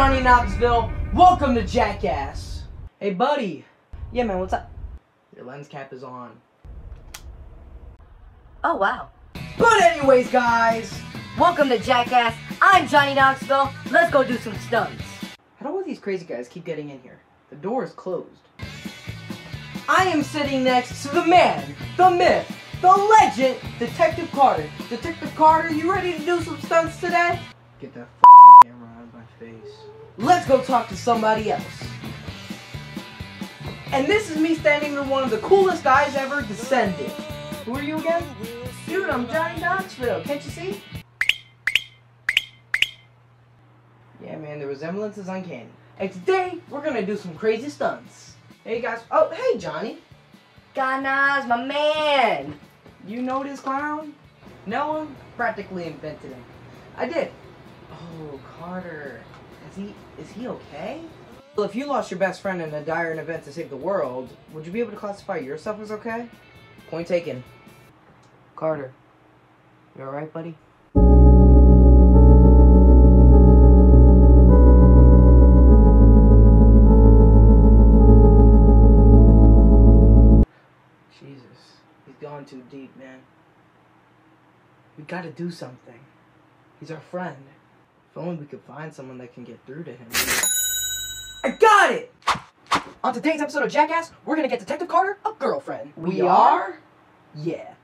Johnny Knoxville. Welcome to Jackass. Hey, buddy. Yeah, man, what's up? Your lens cap is on. Oh, wow. But anyways, guys, Welcome to Jackass. I'm Johnny Knoxville. Let's go do some stunts. how do all these crazy guys keep getting in here? The door is closed. I am sitting next to the man, the myth, the legend, Detective Carter. Detective Carter, you ready to do some stunts today? Get that Let's go talk to somebody else. And this is me standing with one of the coolest guys ever descended. Who are you again? Dude, I'm Johnny Knoxville. Can't you see? Yeah, man, the resemblance is uncanny. And today, we're gonna do some crazy stunts. Hey, guys. Oh, hey, Johnny. Ganas, my man. You know this clown? No one practically invented him. I did. Oh, Carter. Is he is he okay? Well, if you lost your best friend in a dire event to save the world, would you be able to classify yourself as okay? Point taken. Carter. You alright, buddy? Jesus. He's gone too deep, man. We gotta do something. He's our friend. If only we could find someone that can get through to him. I got it! On today's episode of Jackass, we're gonna get Detective Carter a girlfriend. We are? Yeah.